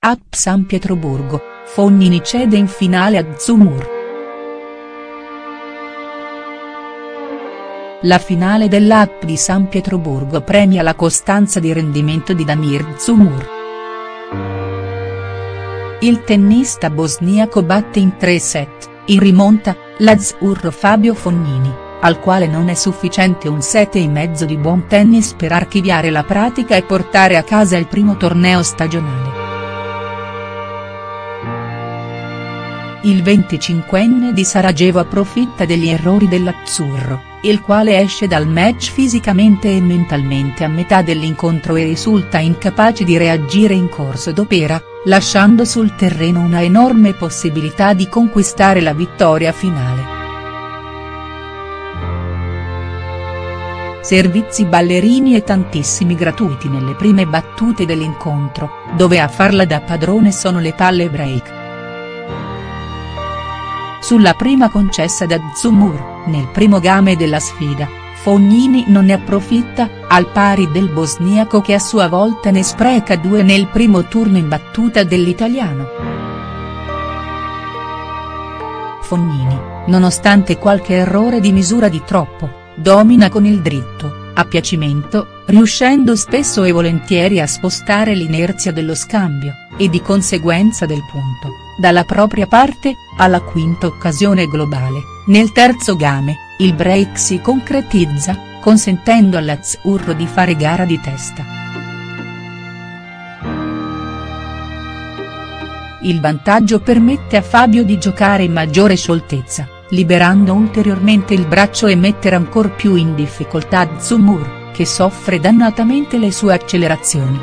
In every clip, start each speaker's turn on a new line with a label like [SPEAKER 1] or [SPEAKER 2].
[SPEAKER 1] App San Pietroburgo, Fognini cede in finale a Zumur. La finale dell'App di San Pietroburgo premia la costanza di rendimento di Damir Zumur. Il tennista bosniaco batte in tre set, in rimonta, l'azzurro Fabio Fognini, al quale non è sufficiente un set e mezzo di buon tennis per archiviare la pratica e portare a casa il primo torneo stagionale. Il 25enne di Sarajevo approfitta degli errori dell'azzurro il quale esce dal match fisicamente e mentalmente a metà dell'incontro e risulta incapace di reagire in corso d'opera, lasciando sul terreno una enorme possibilità di conquistare la vittoria finale. Servizi ballerini e tantissimi gratuiti nelle prime battute dell'incontro, dove a farla da padrone sono le palle break. Sulla prima concessa da Zumur, nel primo game della sfida, Fognini non ne approfitta, al pari del bosniaco che a sua volta ne spreca due nel primo turno in battuta dell'italiano. Fognini, nonostante qualche errore di misura di troppo, domina con il dritto, a piacimento, riuscendo spesso e volentieri a spostare l'inerzia dello scambio, e di conseguenza del punto, dalla propria parte, alla quinta occasione globale, nel terzo game, il break si concretizza, consentendo all'Azzurro di fare gara di testa. Il vantaggio permette a Fabio di giocare in maggiore scioltezza, liberando ulteriormente il braccio e mettere ancor più in difficoltà Zumur, che soffre dannatamente le sue accelerazioni.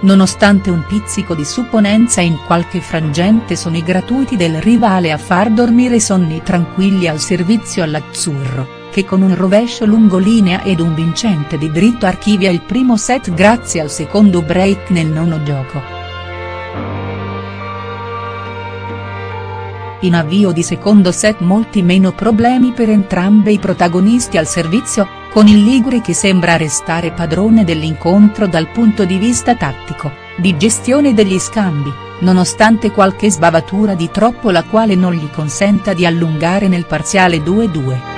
[SPEAKER 1] Nonostante un pizzico di supponenza in qualche frangente sono i gratuiti del rivale a far dormire sonni tranquilli al servizio all'azzurro, che con un rovescio lungolinea ed un vincente di dritto archivia il primo set grazie al secondo break nel nono gioco. In avvio di secondo set molti meno problemi per entrambi i protagonisti al servizio, con il Ligure che sembra restare padrone dell'incontro dal punto di vista tattico, di gestione degli scambi, nonostante qualche sbavatura di troppo la quale non gli consenta di allungare nel parziale 2-2.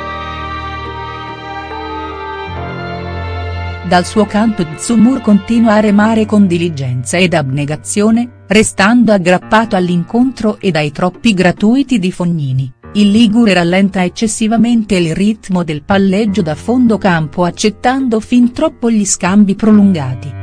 [SPEAKER 1] Dal suo canto Zumur continua a remare con diligenza ed abnegazione, restando aggrappato all'incontro e dai troppi gratuiti di Fognini il Ligure rallenta eccessivamente il ritmo del palleggio da fondo campo accettando fin troppo gli scambi prolungati.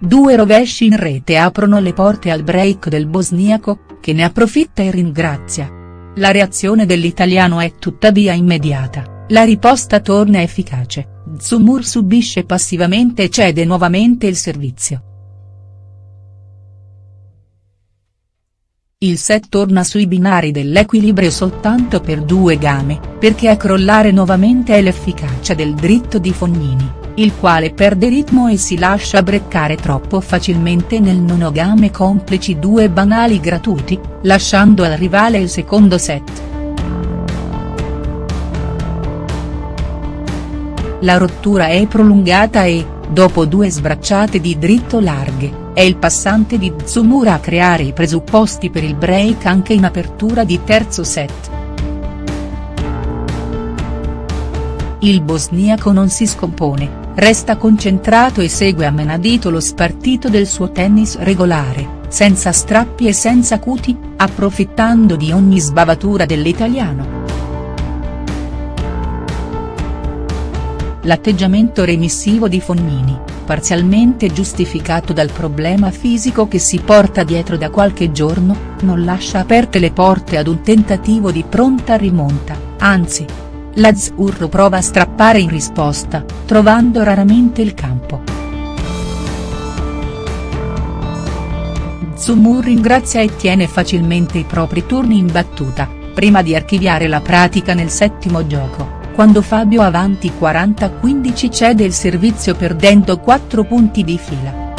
[SPEAKER 1] Due rovesci in rete aprono le porte al break del bosniaco, che ne approfitta e ringrazia. La reazione dell'italiano è tuttavia immediata, la riposta torna efficace, Zumur subisce passivamente e cede nuovamente il servizio. Il set torna sui binari dell'equilibrio soltanto per due game, perché a crollare nuovamente è l'efficacia del dritto di Fognini, il quale perde ritmo e si lascia breccare troppo facilmente nel nono game complici due banali gratuiti, lasciando al rivale il secondo set. La rottura è prolungata e, dopo due sbracciate di dritto larghe, è il passante di Zumura a creare i presupposti per il break anche in apertura di terzo set. Il bosniaco non si scompone, resta concentrato e segue a menadito lo spartito del suo tennis regolare, senza strappi e senza cuti, approfittando di ogni sbavatura dell'italiano. L'atteggiamento remissivo di Fognini, parzialmente giustificato dal problema fisico che si porta dietro da qualche giorno, non lascia aperte le porte ad un tentativo di pronta rimonta, anzi. L'Azzurro prova a strappare in risposta, trovando raramente il campo. Zumur ringrazia e tiene facilmente i propri turni in battuta, prima di archiviare la pratica nel settimo gioco quando Fabio avanti 40-15 cede il servizio perdendo 4 punti di fila.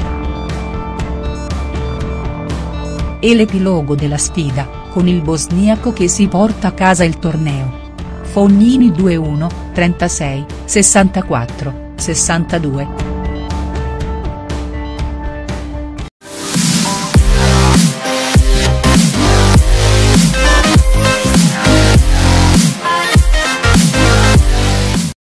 [SPEAKER 1] E l'epilogo della sfida, con il bosniaco che si porta a casa il torneo. Fognini 21, 36, 64, 62.